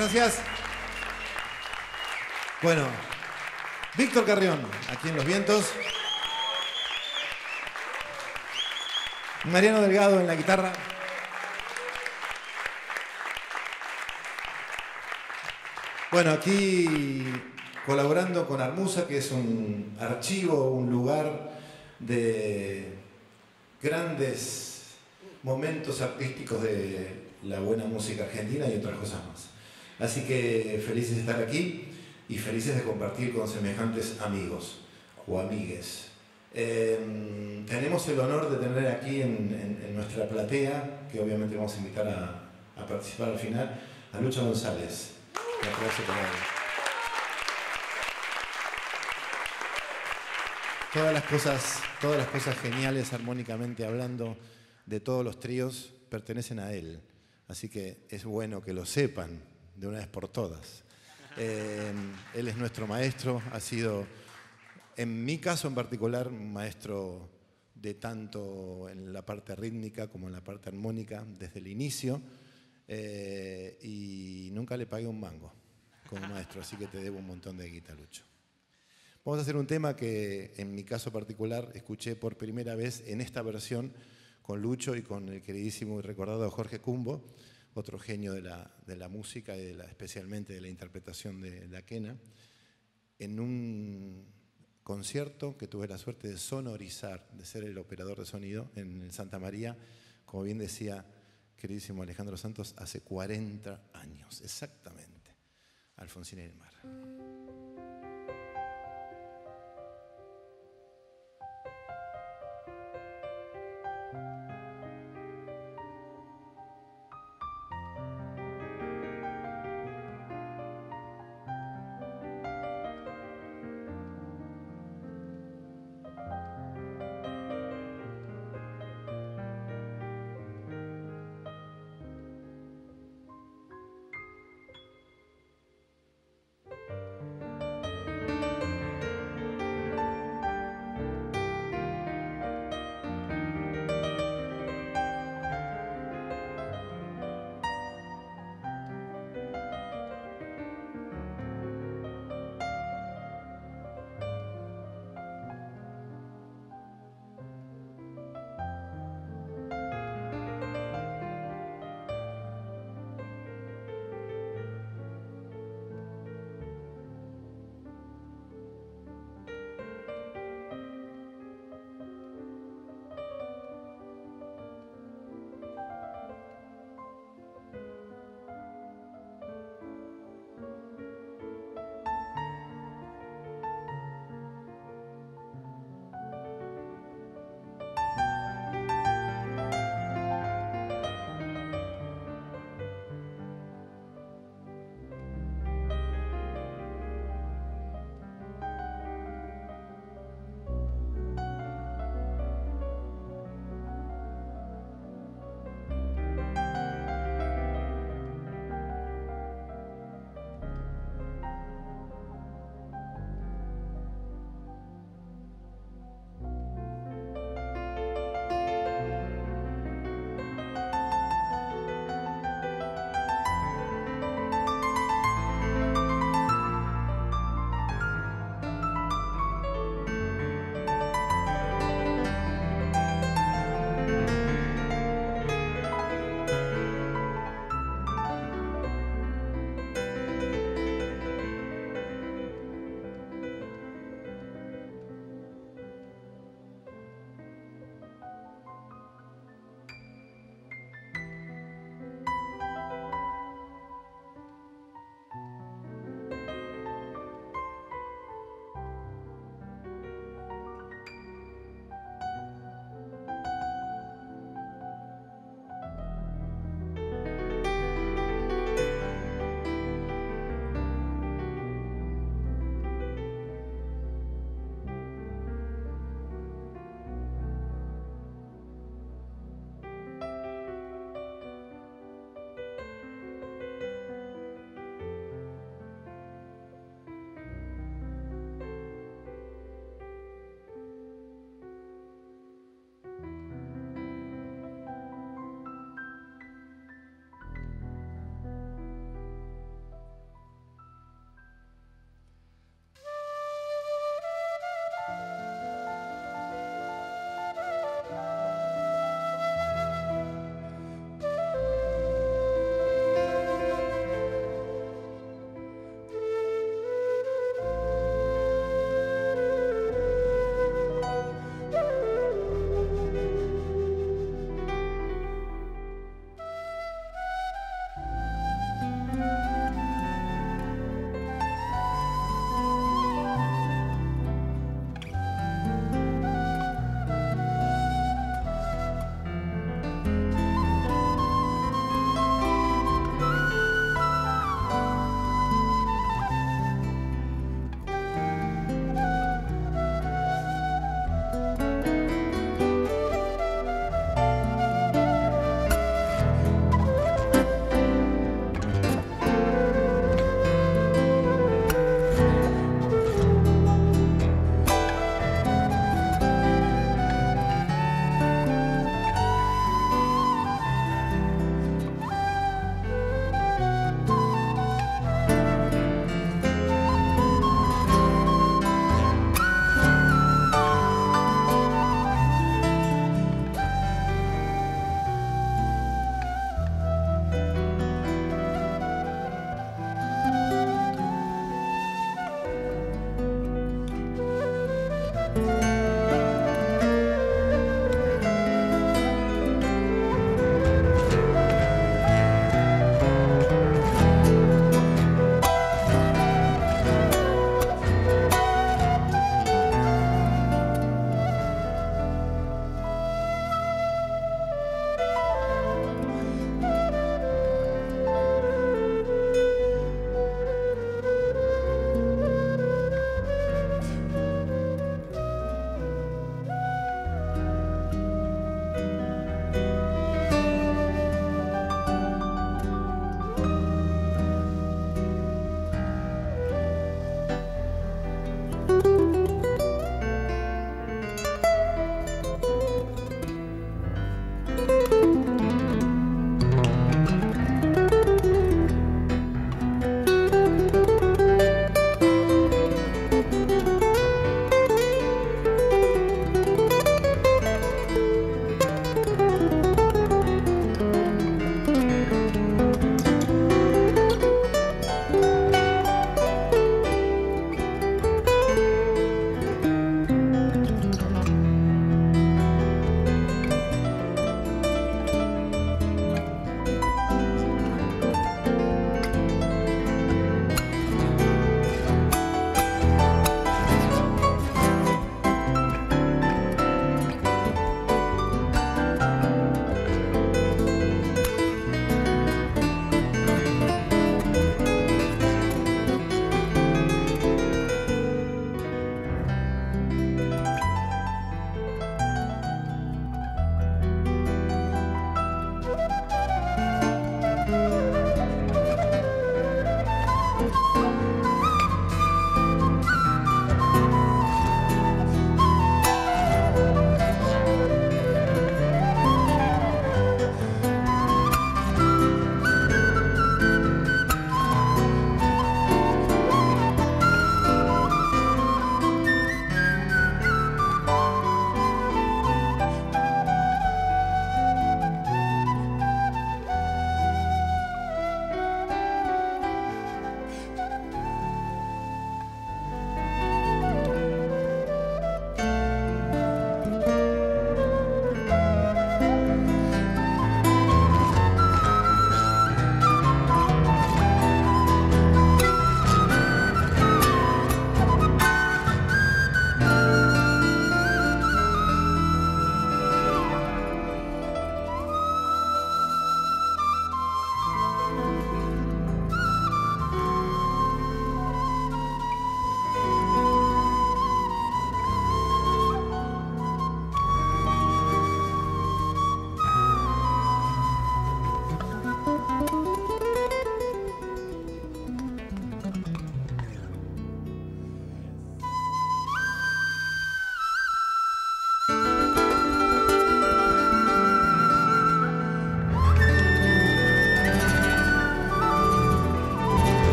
Gracias. Bueno, Víctor Carrión, aquí en Los Vientos. Mariano Delgado en la guitarra. Bueno, aquí colaborando con Armusa, que es un archivo, un lugar de grandes momentos artísticos de la buena música argentina y otras cosas más. Así que felices de estar aquí y felices de compartir con semejantes amigos o amigues. Em, tenemos el honor de tener aquí en, nuestra platea, que obviamente vamos a invitar a, participar al final, a Lucha González. Un aplauso para él. Las cosas, todas las cosas geniales armónicamente hablando de todos los tríos pertenecen a él. Así que es bueno que lo sepan de una vez por todas. Eh, él es nuestro maestro, ha sido, en mi caso en particular, maestro de tanto en la parte rítmica como en la parte armónica desde el inicio. Eh, y nunca le pagué un mango como maestro, así que te debo un montón de guita, Lucho. Vamos a hacer un tema que en mi caso particular escuché por primera vez en esta versión con Lucho y con el queridísimo y recordado Jorge Cumbo, otro genio de la, de la música y especialmente de la interpretación de la quena, en un concierto que tuve la suerte de sonorizar, de ser el operador de sonido en Santa María, como bien decía queridísimo Alejandro Santos, hace 40 años, exactamente, Alfonsín y el Mar.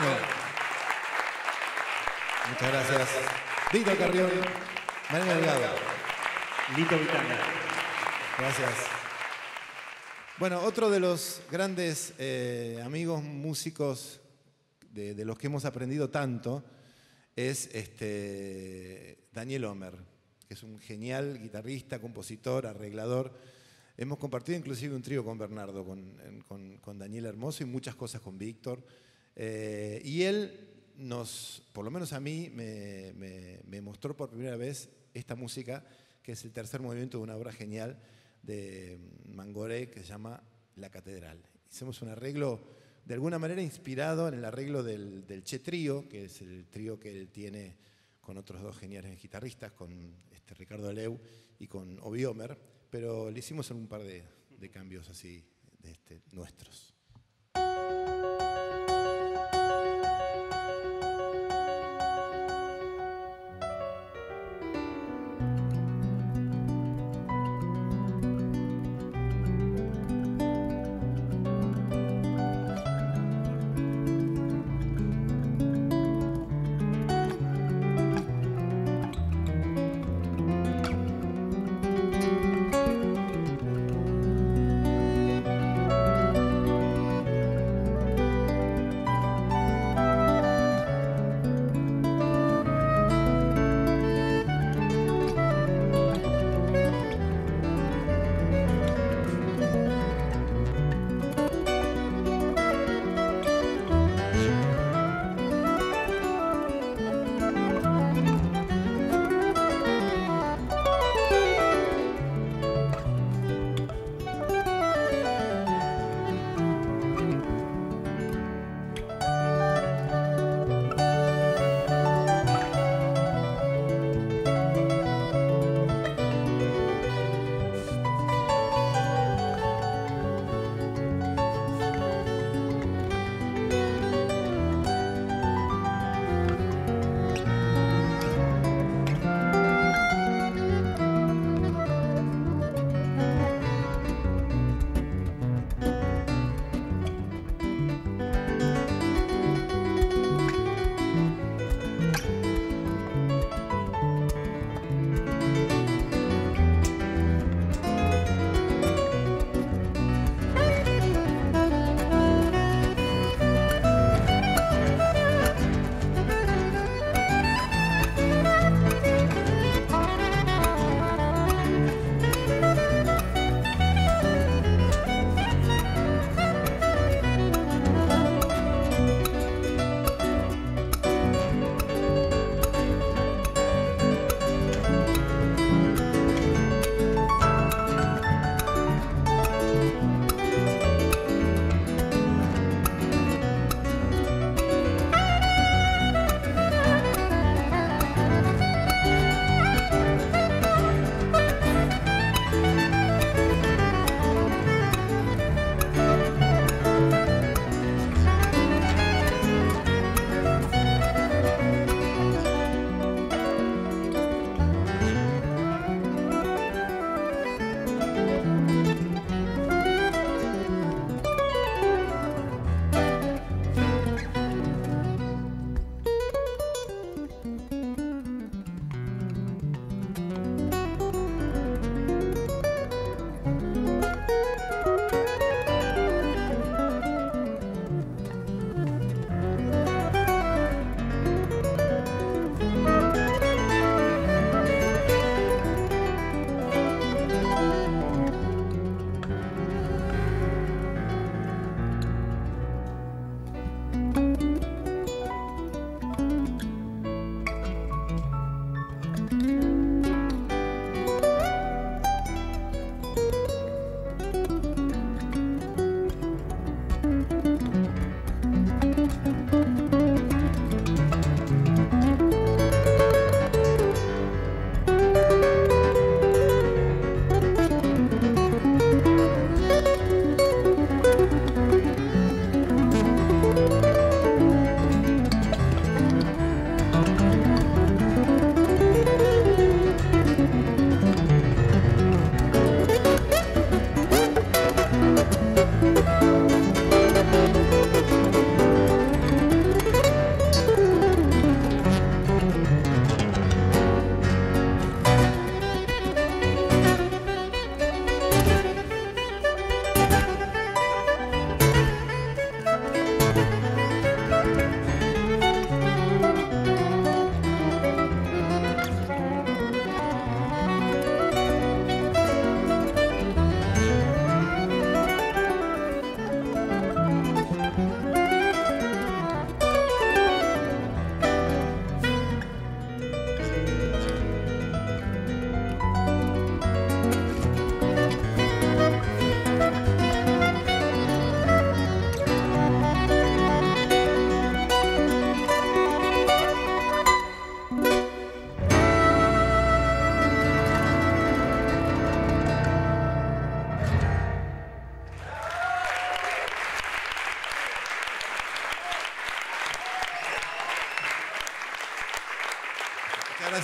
Bueno, muchas gracias. Víctor Carrión, Mariana Delgado. Lito Vitana. Gracias. Bueno, otro de los grandes eh, amigos músicos de, de los que hemos aprendido tanto es este, Daniel Homer, que es un genial guitarrista, compositor, arreglador. Hemos compartido inclusive un trío con Bernardo, con, con- con Daniel Hermoso y muchas cosas con Víctor. Eh, y él nos, por lo menos a mí, me, mostró por primera vez esta música, que es el tercer movimiento de una obra genial de Mangoré que se llama La Catedral. Hicimos un arreglo de alguna manera inspirado en el arreglo del, del Che Trío, que es el trío que él tiene con otros dos geniales guitarristas, con este Ricardo Aleu y con Obi Homer, pero le hicimos un par de, de cambios así de este, nuestros.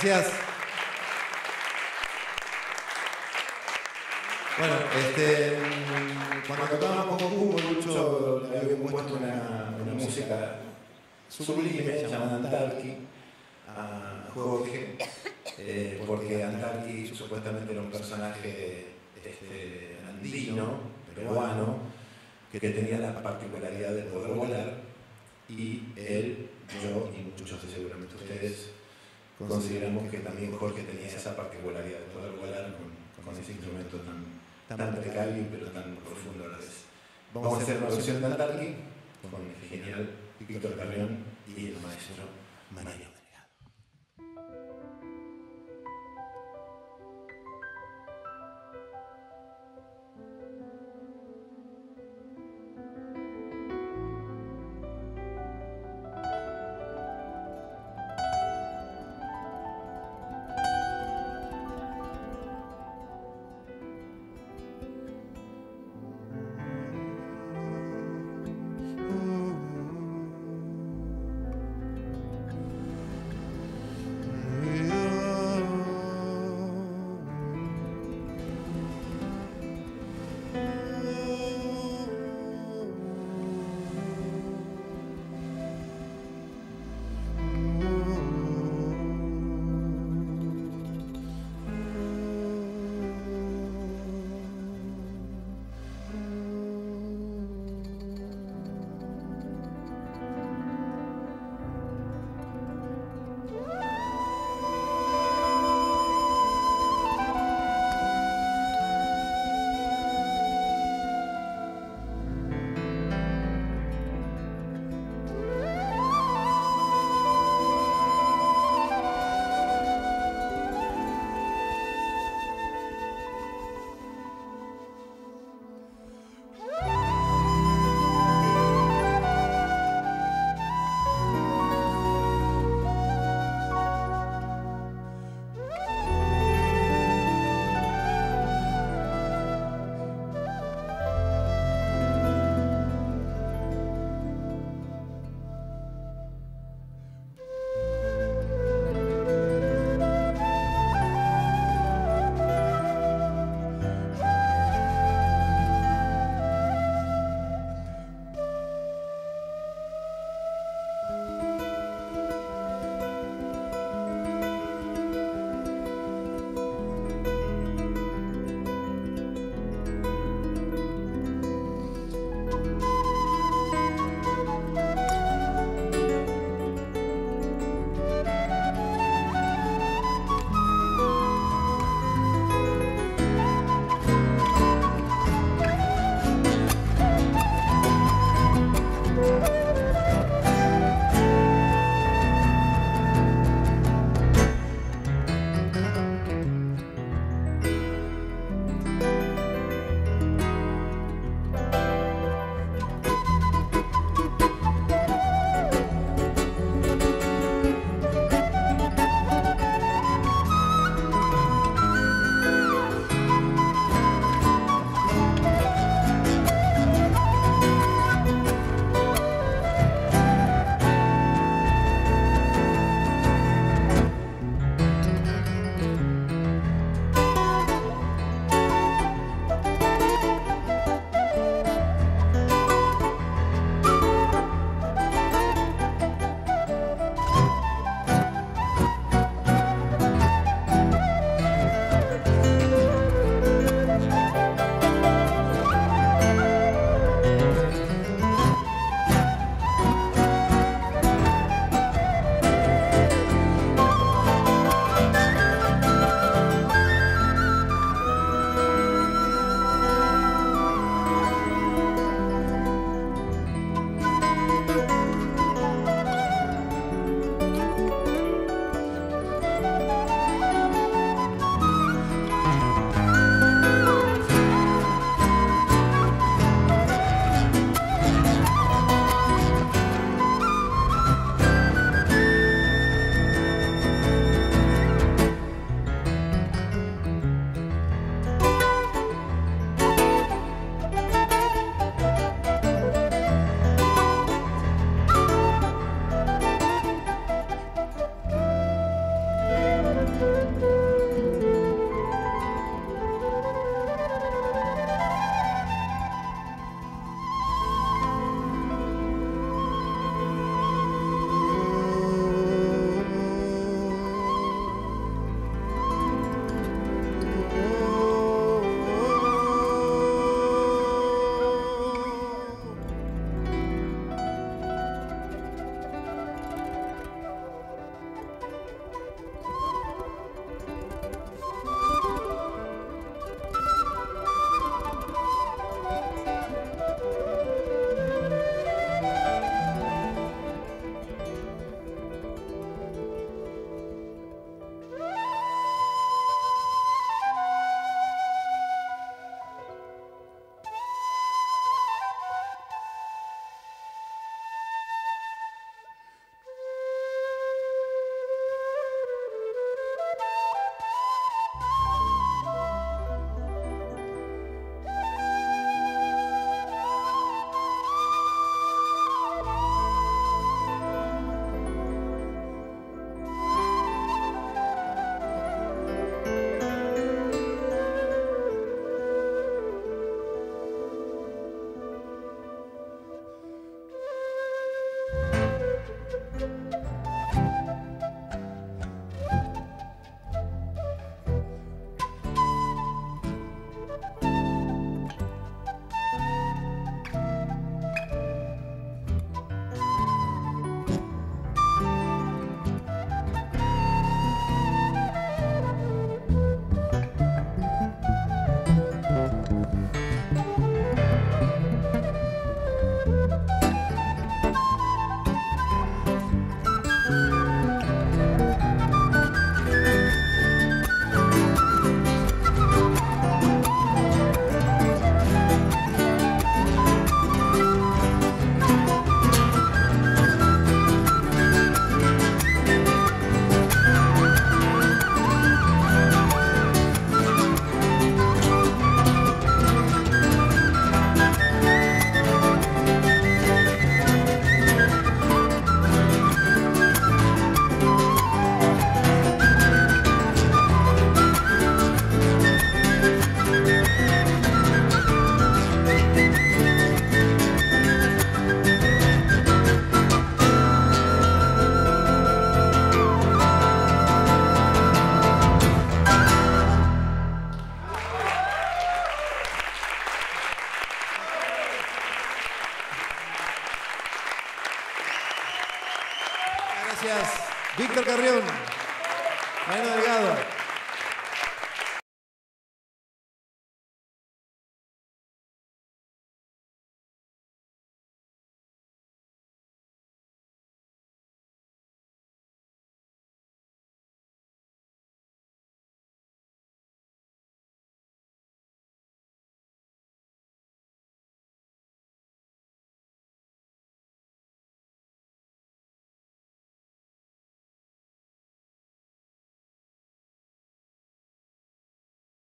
Gracias. Bueno, este, cuando tocábamos con Cubo, Lucho le había puesto una, música sublime llamada Antarqui a Jorge, eh, porque Antarqui supuestamente era un personaje este, andino, peruano, que tenía la particularidad de poder volar y él, yo y muchos seguramente ustedes consideramos que también Jorge tenía esa particularidad de poder volar con, con ese instrumento tan, tan precario pero tan profundo a la vez. Vamos a hacer una versión de Antarqui con el genial Víctor Carrión y el maestro Mario.